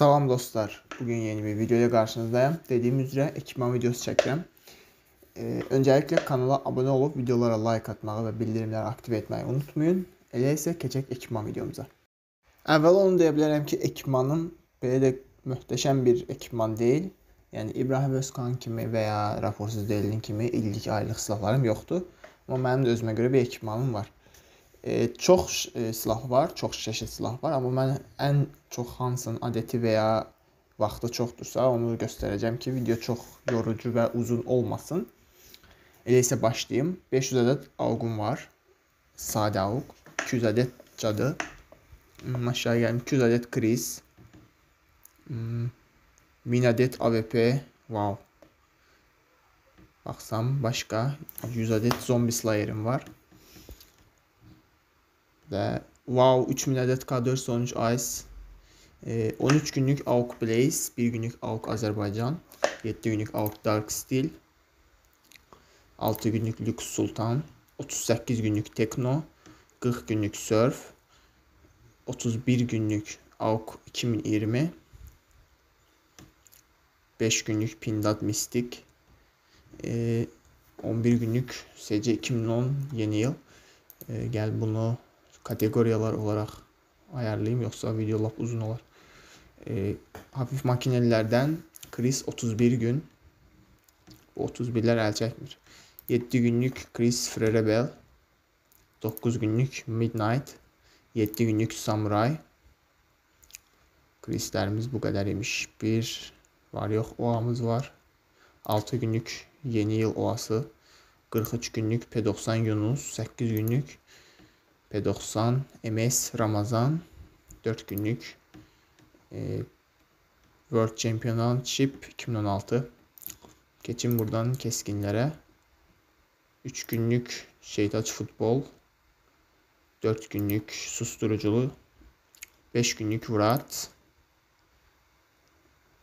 Salam dostlar. Bugün yeni bir videoya karşınızdayım. Dediğim üzere ekipman videosu çekeceğim. Ee, öncelikle kanala abone olup videolara like atmayı ve bildirimleri aktive etmeyi unutmayın. Elə isə keçək ekipman videomuza. Əvvəl onu deyə bilərəm ki, ekipmanım belə də möhtəşəm bir ekipman deyil. Yəni İbrahim Özkan kimi və ya Raporsuz Delinin kimi illik aylıq silahlarım yoxdur. Amma mənim də özümə görə bir ekipmanım var. E, çox e, silah var, çox çeşid silah var, amma mən ən çox hansının adəti və ya vaxtı çoxdursa, onu göstərəcəm ki, video çox yorucu və uzun olmasın. Elə isə başlayım. 500 ədəd auqum var. Sadə auq. 200 ədəd cadı. Hmm, aşağı gəlim. 200 ədəd kriz. 1000 hmm, ədəd AWP. Wow. Baxsam başqa 100 ədəd zombi slayerim var. Və wow 3000 ədəd K413 Ice. E, 13 günlük AUK Blaze, 1 günlük AUK Azərbaycan, 7 günlük AUK Dark Steel, 6 günlük Lux Sultan, 38 günlük Tekno, 40 günlük Surf, 31 günlük AUK 2020, 5 günlük Pindad Mystic, e, 11 günlük SC 2010 yeni yıl. E, gel bunu kategoriyalar olarak ayarlayayım yoksa video lap uzun olur. E, hafif makinelerden Chris 31 gün. Bu 31'ler el çekmir. 7 günlük Chris Frerebel. 9 günlük Midnight. 7 günlük Samurai. Chris'lerimiz bu kadar imiş. Bir var yok oğamız var. 6 günlük yeni yıl oası. 43 günlük P90 Yunus. 8 günlük P90 MS Ramazan 4 günlük e, World Championship 2016 Geçin buradan keskinlere. 3 günlük Şeytaç Futbol 4 günlük Susturuculu 5 günlük Vurat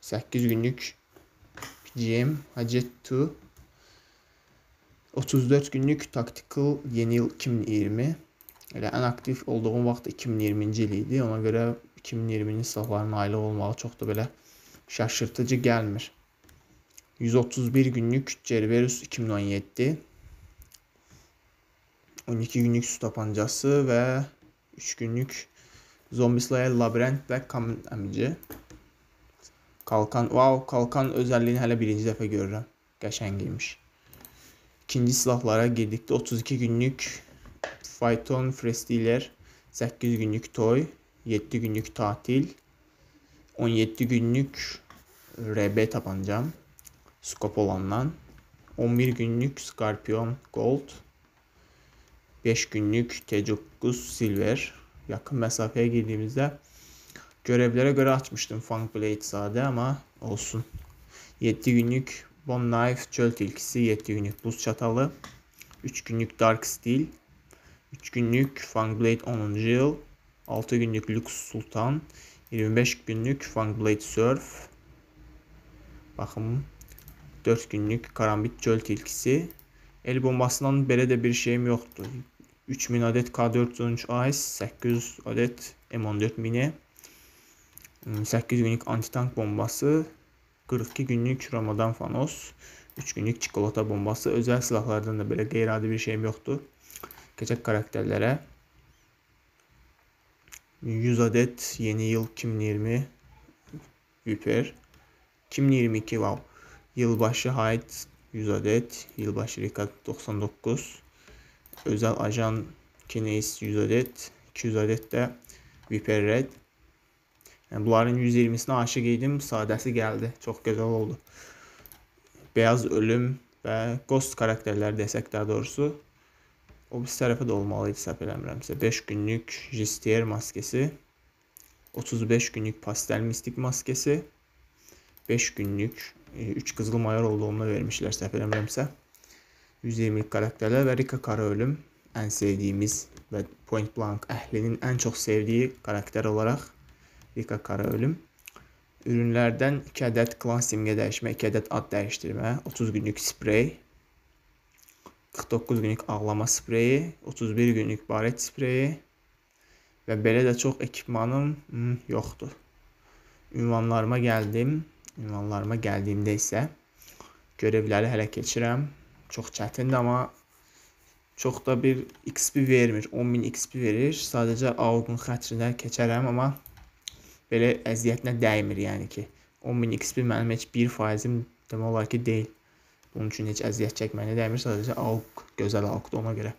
8 günlük GM Hacettu 34 günlük Tactical Yeni Yıl 2020 Elə ən aktiv olduğum vaxt 2020-ci il idi. Ona görə 2020-ci silahların aylıq olmağı çox da belə şaşırtıcı gəlmir. 131 günlük Cerberus 2017 12 günlük su tapancası və 3 günlük Zombie Slayer Labirent və Kamin əmici. Kalkan, wow, kalkan özəlliyini hələ birinci dəfə görürəm. Qəşəng imiş. İkinci silahlara girdikdə 32 günlük Fayton Frestiler 8 günlük toy, 7 günlük tatil, 17 günlük RB tabancam, skop olandan, 11 günlük Scorpion Gold, 5 günlük T9 Silver, yakın mesafeye girdiğimizde görevlere göre açmıştım Funk Blade sade ama olsun. 7 günlük Bon Knife Çöl Tilkisi, 7 günlük Buz Çatalı, 3 günlük Dark Steel, 3 günlük Fangblade 10. yıl, 6 günlük Lux Sultan, 25 günlük Fangblade Surf, baxın 4 günlük Karambit Göl Tilkisi. El bombasından belə də bir şeyim yoxdur. 3000 adet K413 Ice, 800 adet M14 mini, 8 günlük antitank bombası, 42 günlük Ramadan Fanos, 3 günlük çikolata bombası. Özel silahlardan da belə qeyri-adi bir şeyim yoxdur. Geçecek karakterlere. 100 adet yeni yıl 2020 Viper. 2022 wow. Yılbaşı Hyde 100 adet. Yılbaşı Rikat 99 özel ajan Kineis 100 adet. 200 adet de Viper Red. Yani bunların 120'sine aşık idim sadesi geldi. Çok güzel oldu. Beyaz Ölüm ve Ghost karakterler desek daha doğrusu o bir tərəfə də olmalıydı səhv eləmirəmsə. 5 günlük Jistier maskesi, 35 günlük pastel mistik maskesi, 5 günlük 3 e, qızıl mayor olduğunu vermişlər səhv eləmirəmsə. 120'lik karakterler ve Rika Kara Ölüm en sevdiğimiz ve Point Blank əhlinin en çok sevdiği karakter olarak Rika Kara Ölüm. Ürünlərdən 2 ədəd klan simgə dəyişmə, 2 ədəd ad dəyişdirmə, 30 günlük sprey, 49 günlük ağlama spreyi, 31 günlük baret spreyi və belə də çox ekipmanım hmm, yoxdur. Ünvanlarıma gəldim. Ünvanlarıma gəldiyimdə isə görevləri hələ keçirəm. Çox çətindir, amma çox da bir XP vermir. 10000 XP verir. Sadəcə AUG-un xətrinə keçərəm, amma belə əziyyətinə dəymir, yəni ki. 10000 XP mənim heç 1%-im demək olar ki, deyil. Bunun üçün heç əziyyət çəkməyinə dəymir. Sadəcə AUG gözəl AUG-dur ona görə.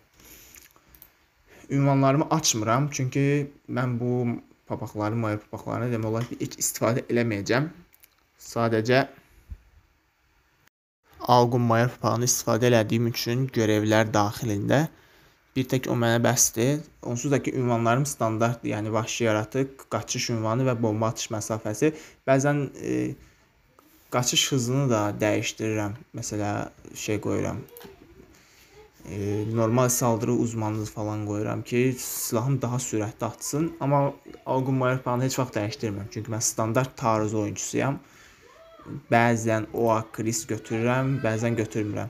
Ünvanlarımı açmıram, çünki mən bu papaqları, mayor papaqlarını demək olar ki, heç istifadə eləməyəcəm. Sadəcə Alqun mayor papağını istifadə elədiyim üçün görevlər daxilində bir tək o mənə bəsdir. Onsuz da ki, ünvanlarım standartdır. Yəni vəhşi yaratıq, qaçış ünvanı və bomba atış məsafəsi. Bəzən e, qaçış hızını da dəyişdirirəm. Məsələ şey qoyuram. E, normal saldırı uzmanlığı falan qoyuram ki, silahım daha sürətli atsın. Amma Alqun mayor papağını heç vaxt dəyişdirmirəm. Çünki mən standart taarruz oyunçusuyam. Bəzən OA Chris götürürəm, bəzən götürmürəm.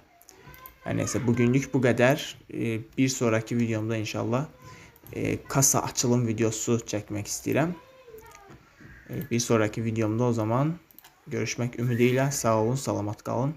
Hər nəysə, bugünlük bu qədər. E, bir sonraki videomda inşallah e, kasa açılım videosu çəkmək istəyirəm. E, bir sonraki videomda o zaman görüşmək ümidi ilə sağ olun, salamat qalın.